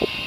Oh.